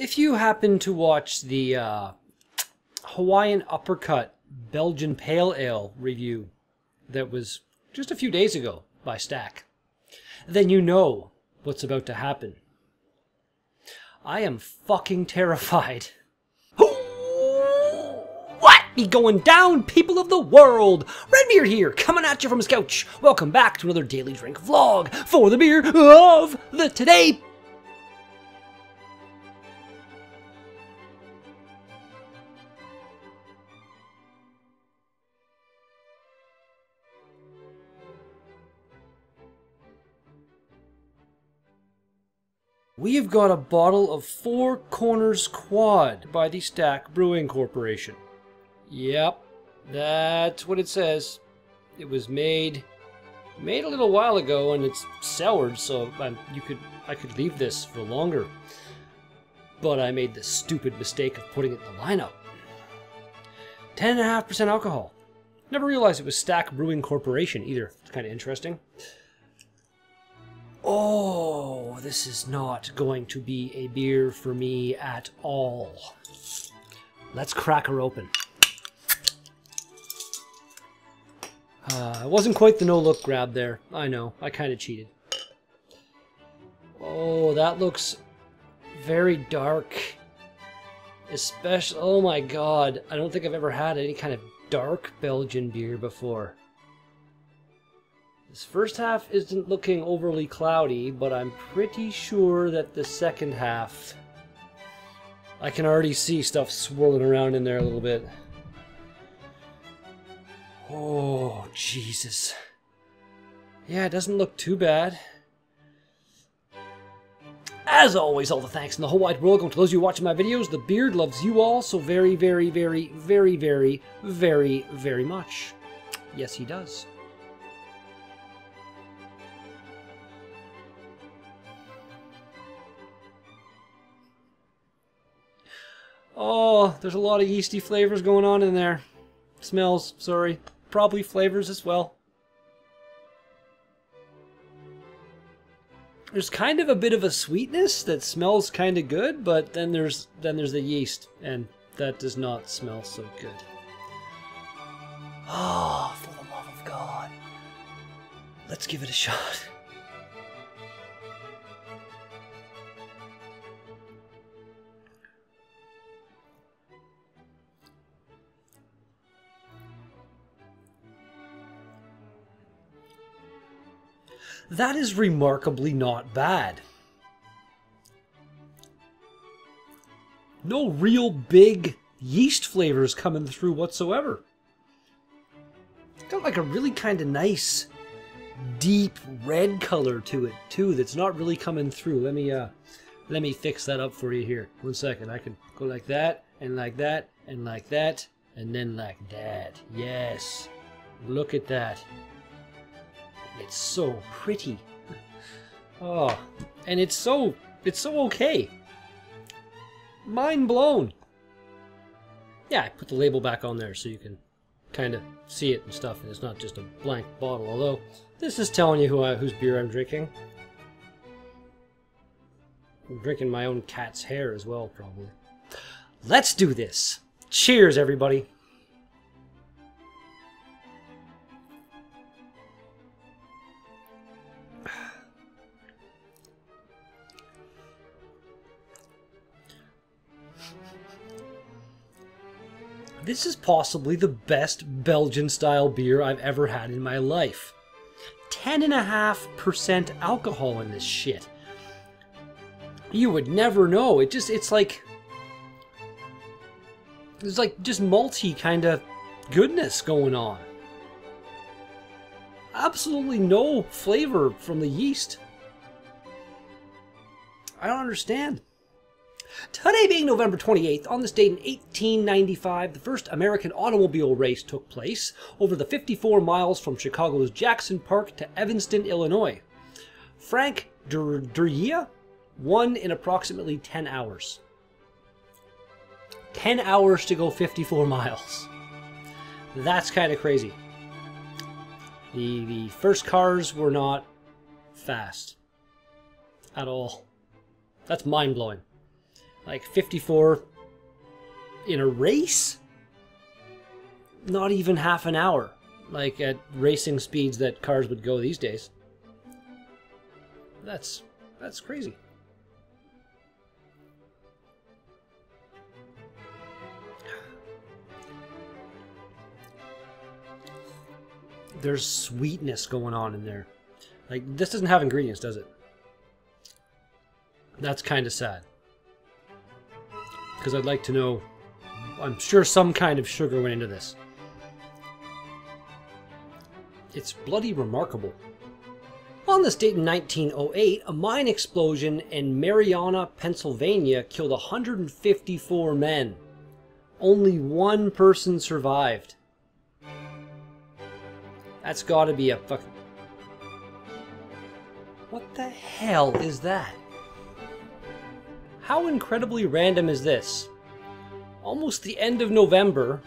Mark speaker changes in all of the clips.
Speaker 1: If you happen to watch the uh, Hawaiian Uppercut Belgian Pale Ale review that was just a few days ago by Stack, then you know what's about to happen. I am fucking terrified. What be going down, people of the world? Red Beerd here, coming at you from his couch. Welcome back to another Daily Drink vlog for the beer of the today. We have got a bottle of Four Corners Quad by the Stack Brewing Corporation. Yep, that's what it says. It was made made a little while ago and it's soured, so um, you could I could leave this for longer. But I made the stupid mistake of putting it in the lineup. 10.5% alcohol. Never realized it was Stack Brewing Corporation either. It's kind of interesting. Oh, this is not going to be a beer for me at all. Let's crack her open. Uh, it wasn't quite the no-look grab there. I know, I kind of cheated. Oh, that looks very dark. Especially, oh my god, I don't think I've ever had any kind of dark Belgian beer before. This first half isn't looking overly cloudy, but I'm pretty sure that the second half... I can already see stuff swirling around in there a little bit. Oh, Jesus. Yeah, it doesn't look too bad. As always, all the thanks in the whole wide world go to those of you watching my videos. The beard loves you all so very, very, very, very, very, very, very much. Yes, he does. Oh, there's a lot of yeasty flavors going on in there. Smells, sorry. Probably flavors as well. There's kind of a bit of a sweetness that smells kind of good, but then there's then there's the yeast, and that does not smell so good. Oh, for the love of God. Let's give it a shot. That is remarkably not bad. No real big yeast flavors coming through whatsoever. Got like a really kind of nice deep red color to it too that's not really coming through. Let me uh let me fix that up for you here. One second. I can go like that and like that and like that and then like that. Yes. Look at that. It's so pretty. Oh, and it's so it's so okay. Mind blown. Yeah, I put the label back on there so you can kind of see it and stuff, and it's not just a blank bottle. Although this is telling you who I, whose beer I'm drinking. I'm drinking my own cat's hair as well, probably. Let's do this. Cheers, everybody. This is possibly the best Belgian style beer I've ever had in my life. 10.5% alcohol in this shit. You would never know. It just, it's like. It's like just malty kind of goodness going on. Absolutely no flavor from the yeast. I don't understand. Today being November 28th, on this date in 1895, the first American automobile race took place over the 54 miles from Chicago's Jackson Park to Evanston, Illinois. Frank Duryea won in approximately 10 hours. 10 hours to go 54 miles. That's kind of crazy. The, the first cars were not fast at all. That's mind blowing. Like 54 in a race? Not even half an hour, like at racing speeds that cars would go these days. That's that's crazy. There's sweetness going on in there. Like, this doesn't have ingredients, does it? That's kind of sad. Because I'd like to know... I'm sure some kind of sugar went into this. It's bloody remarkable. On this date in 1908, a mine explosion in Marianna, Pennsylvania killed 154 men. Only one person survived. That's gotta be a fuck. What the hell is that? How incredibly random is this? Almost the end of November,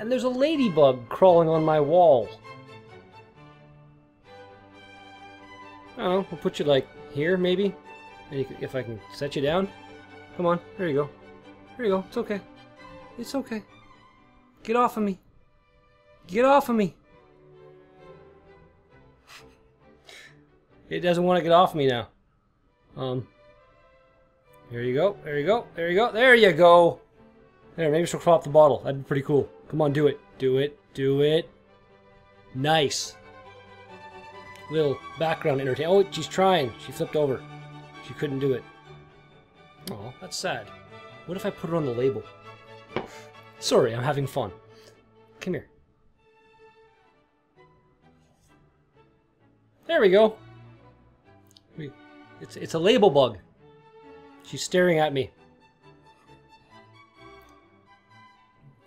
Speaker 1: and there's a ladybug crawling on my wall. Know, we'll put you like here, maybe? And you, if I can set you down? Come on, there you go. There you go, it's okay. It's okay. Get off of me. Get off of me. It doesn't want to get off me now. Um, there you go. There you go. There you go. There you go. There, maybe she'll crop the bottle. That'd be pretty cool. Come on, do it. Do it. Do it. Nice. Little background entertainment. Oh, she's trying. She flipped over. She couldn't do it. Oh, that's sad. What if I put it on the label? Sorry, I'm having fun. Come here. There we go. It's, it's a label bug. She's staring at me.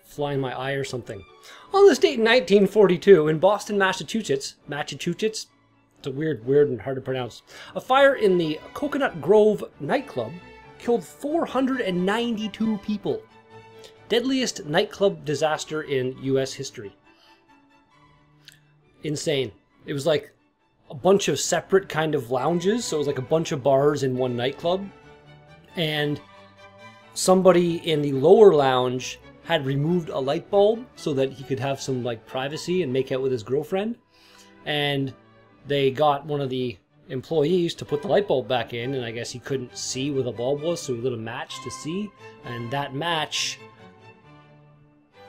Speaker 1: Flying my eye or something. On this date in 1942, in Boston, Massachusetts, Massachusetts, it's a weird, weird and hard to pronounce, a fire in the Cocoanut Grove nightclub killed 492 people. Deadliest nightclub disaster in U.S. history. Insane. It was like a bunch of separate kind of lounges. So it was like a bunch of bars in one nightclub. And somebody in the lower lounge had removed a light bulb so that he could have some like privacy and make out with his girlfriend. And they got one of the employees to put the light bulb back in, and I guess he couldn't see where the bulb was, so he lit a match to see. And that match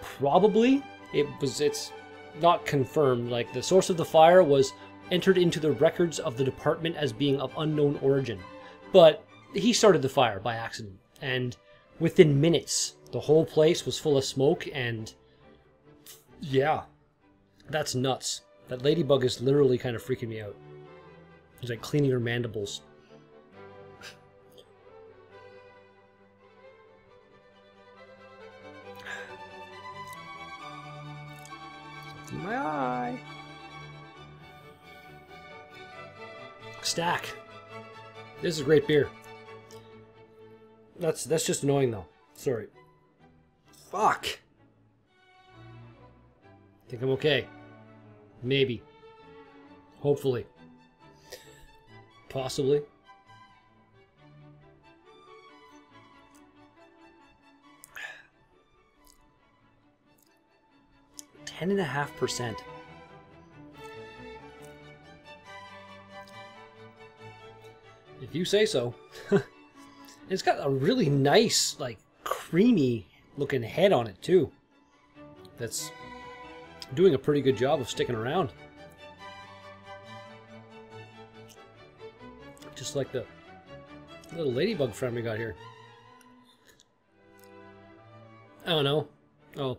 Speaker 1: probably it was it's not confirmed. Like the source of the fire was entered into the records of the department as being of unknown origin. But he started the fire by accident, and within minutes, the whole place was full of smoke, and yeah, that's nuts. That ladybug is literally kind of freaking me out. He's like cleaning her mandibles. my eye. Stack. This is great beer. That's that's just annoying though. Sorry. Fuck. Think I'm okay. Maybe. Hopefully. Possibly. Ten and a half percent. If you say so. it's got a really nice, like, creamy looking head on it, too. That's doing a pretty good job of sticking around. Just like the little ladybug friend we got here. I don't know. Oh,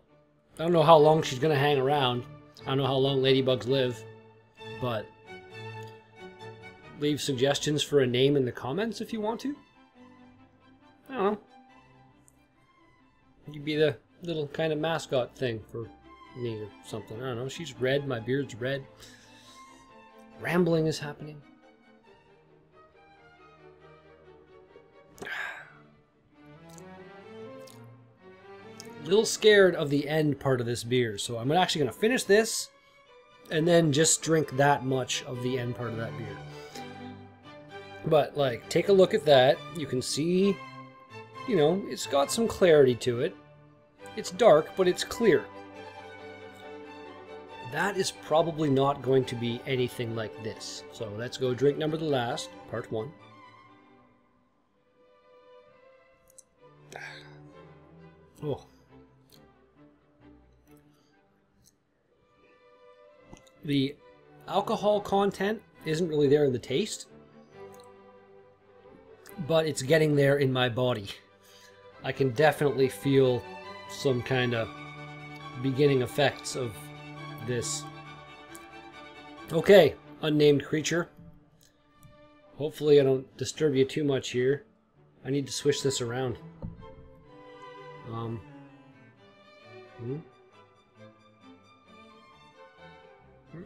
Speaker 1: I don't know how long she's going to hang around. I don't know how long ladybugs live. But leave suggestions for a name in the comments if you want to. Don't know. You'd be the little kind of mascot thing for me or something. I don't know. She's red. My beard's red. Rambling is happening. little scared of the end part of this beer, so I'm actually going to finish this and then just drink that much of the end part of that beer. But, like, take a look at that. You can see, you know, it's got some clarity to it. It's dark, but it's clear. That is probably not going to be anything like this. So let's go drink number the last, part one. Oh. The alcohol content isn't really there in the taste, but it's getting there in my body. I can definitely feel some kind of beginning effects of this. Okay, unnamed creature. Hopefully I don't disturb you too much here. I need to switch this around. Um. Hmm?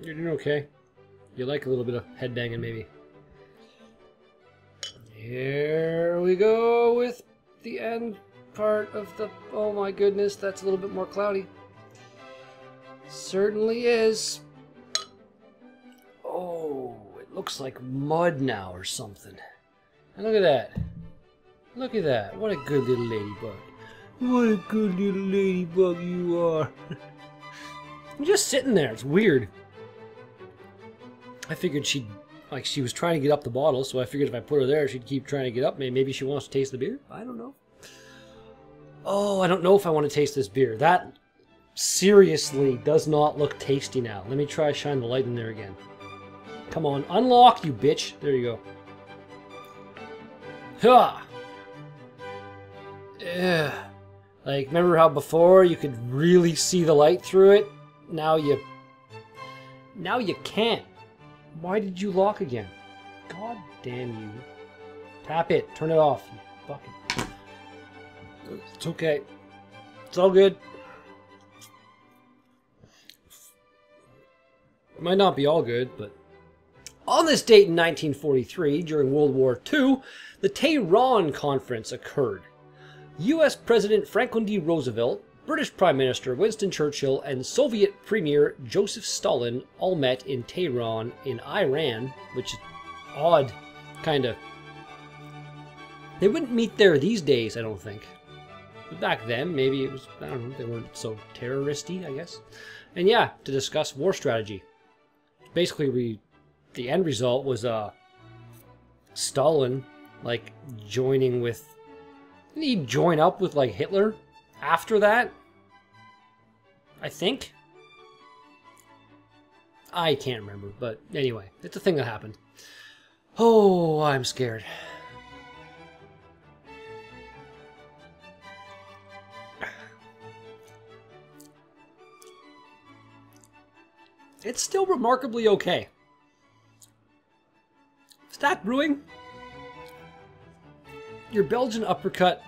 Speaker 1: You're doing okay. You like a little bit of headbanging, maybe. Here we go with the end part of the... Oh my goodness, that's a little bit more cloudy. Certainly is. Oh, it looks like mud now or something. And look at that. Look at that. What a good little ladybug. What a good little ladybug you are. I'm just sitting there. It's weird. I figured she'd, like, she was trying to get up the bottle, so I figured if I put her there, she'd keep trying to get up. Maybe she wants to taste the beer? I don't know. Oh, I don't know if I want to taste this beer. That seriously does not look tasty now. Let me try shine the light in there again. Come on, unlock, you bitch. There you go. Ha! Yeah. Like, remember how before you could really see the light through it? Now you... Now you can't. Why did you lock again? God damn you. Tap it. Turn it off. Fucking... It's okay. It's all good. It might not be all good, but... On this date in 1943, during World War II, the Tehran Conference occurred. US President Franklin D. Roosevelt, British Prime Minister Winston Churchill, and Soviet Premier Joseph Stalin all met in Tehran in Iran, which is odd, kind of. They wouldn't meet there these days, I don't think. But back then, maybe it was, I don't know, they weren't so terroristy, I guess. And yeah, to discuss war strategy. Basically, we, the end result was uh, Stalin, like, joining with, didn't he join up with, like, Hitler after that? I think? I can't remember, but anyway, it's a thing that happened. Oh, I'm scared. It's still remarkably okay. Stack Brewing, your Belgian uppercut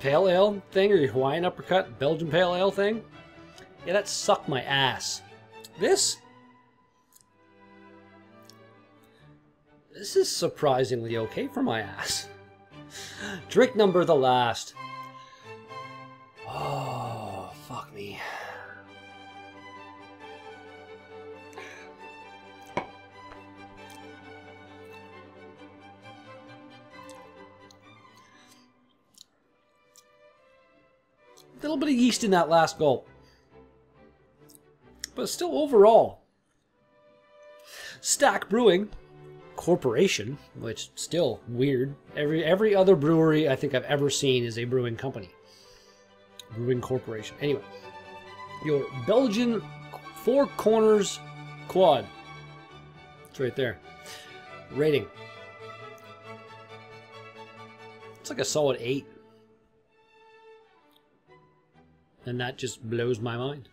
Speaker 1: pale ale thing, or your Hawaiian uppercut Belgian pale ale thing, yeah, that sucked my ass. This, this is surprisingly okay for my ass. Drink number the last. Oh, fuck me. Little bit of yeast in that last gulp. But still overall. Stack Brewing Corporation, which still weird. Every every other brewery I think I've ever seen is a brewing company. Brewing Corporation. Anyway, your Belgian Four Corners Quad. It's right there. Rating. It's like a solid 8. And that just blows my mind.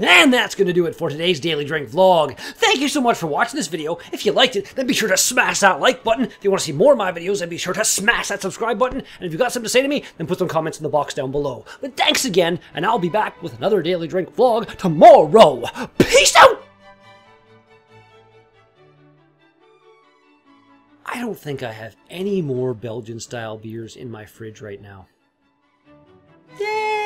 Speaker 1: And that's going to do it for today's Daily Drink vlog. Thank you so much for watching this video. If you liked it, then be sure to smash that like button. If you want to see more of my videos, then be sure to smash that subscribe button. And if you've got something to say to me, then put some comments in the box down below. But thanks again, and I'll be back with another Daily Drink vlog tomorrow. Peace out! I don't think I have any more Belgian style beers in my fridge right now. Yay!